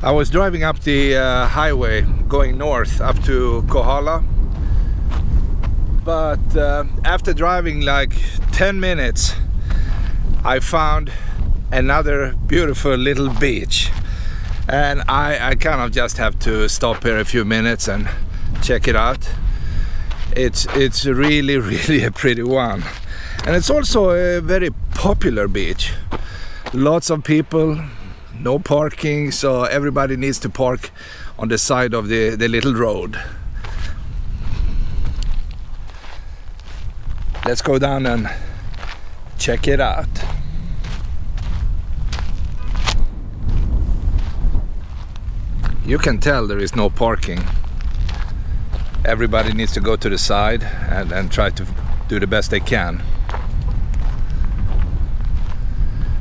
I was driving up the uh, highway going north up to Kohala. But uh, after driving like 10 minutes I found another beautiful little beach. And I, I kind of just have to stop here a few minutes and check it out. It's it's really really a pretty one. And it's also a very popular beach. Lots of people no parking so everybody needs to park on the side of the, the little road. Let's go down and check it out. You can tell there is no parking. Everybody needs to go to the side and, and try to do the best they can.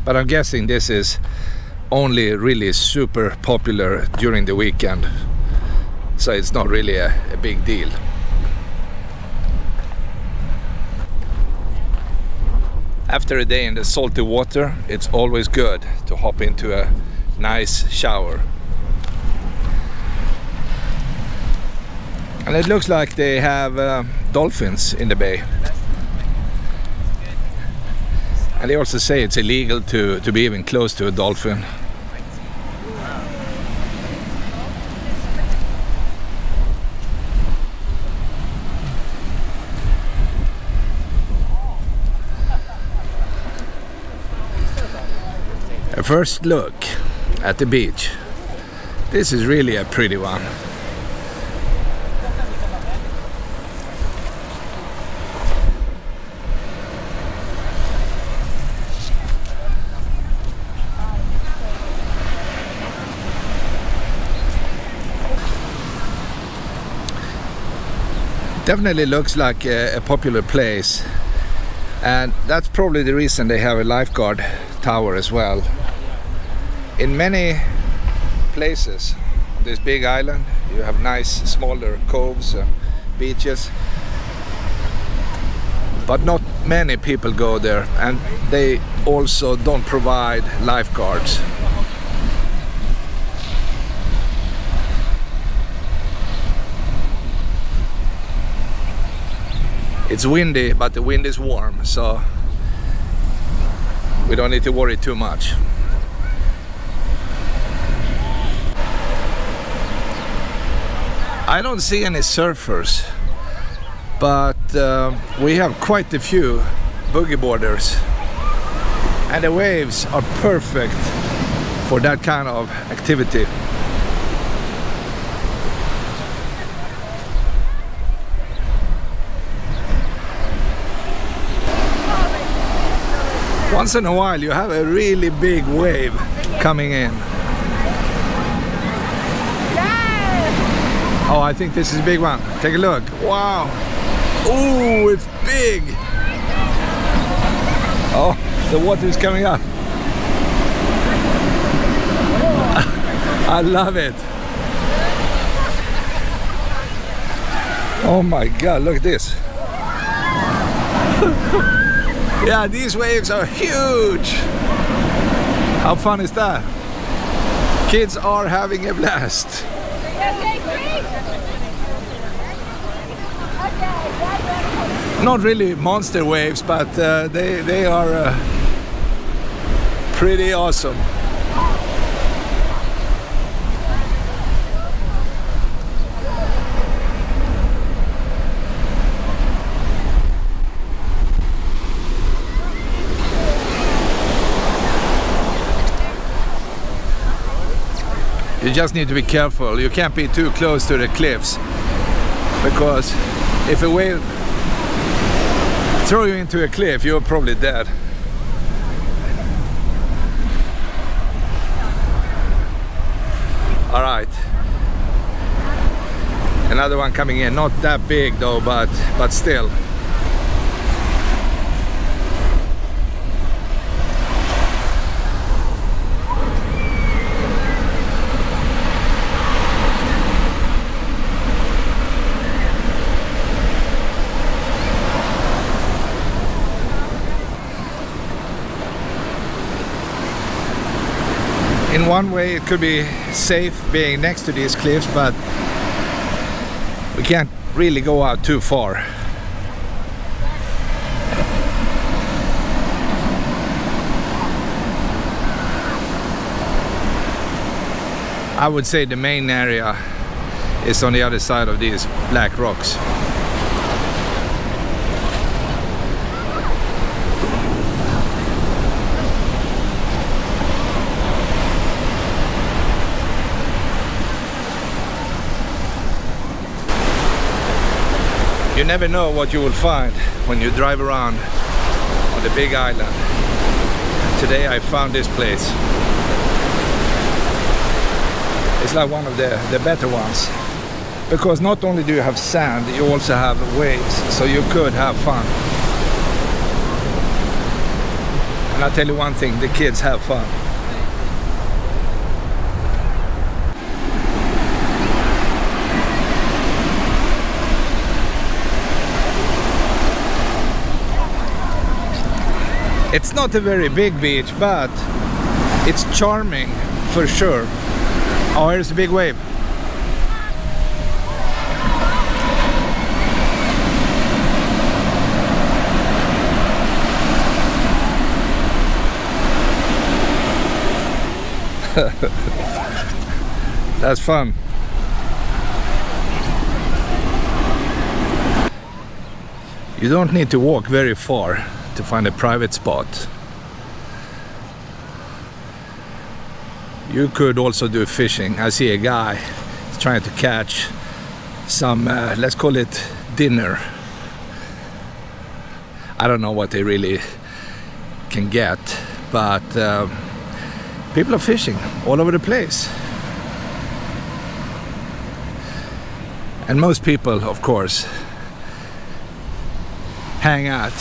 But I'm guessing this is only really super popular during the weekend. So it's not really a, a big deal. After a day in the salty water it's always good to hop into a nice shower. And it looks like they have uh, dolphins in the bay and they also say it's illegal to, to be even close to a dolphin. A first look at the beach. This is really a pretty one. Definitely looks like a, a, popular place. And that's probably the reason they have a lifeguard tower as well. In many places on this big island you have nice smaller coves and beaches. But not many people go there and they also don't provide lifeguards it's windy but the wind is warm so we don't need to worry too much. I don't see any surfers but uh, we have quite a few boogie boarders. And the waves are perfect for that kind of activity once in a while you have a really big wave coming in. Oh, I think this is a big one. Take a look. Wow. Oh, it's big. Oh, the water is coming up. I love it. Oh my God, look at this. Yeah, these waves are huge. How fun is that? Kids are having a blast. Not really monster waves, but uh, they, they are uh, pretty awesome. You just need to be careful. You can't be too close to the cliffs because if a wave throw you into a cliff, you're probably dead. All right. Another one coming in, not that big though, but but still. One way it could be safe being next to these cliffs but we can't really go out too far. I would say the main area is on the other side of these black rocks never know what you will find when you drive around on the big island. Today I found this place. It's like one of the, the better ones. Because not only do you have sand, you also have waves, so you could have fun. And I'll tell you one thing, the kids have fun. It's not a very big beach, but it's charming for sure. Oh, here's a big wave. That's fun. You don't need to walk very far to find a private spot. You could also do fishing. I see a guy trying to catch some, uh, let's call it dinner. I don't know what they really can get, but uh, people are fishing all over the place. And most people, of course, hang out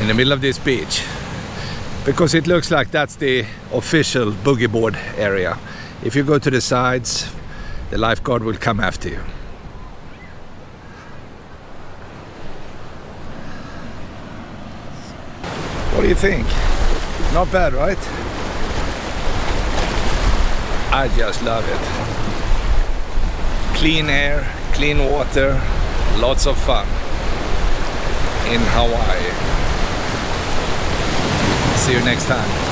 in the middle of this beach because it looks like that's the official boogie board area. If you go to the sides, the lifeguard will come after you. What do you think? Not bad, right? I just love it. Clean air, clean water, lots of fun in Hawaii. See you next time.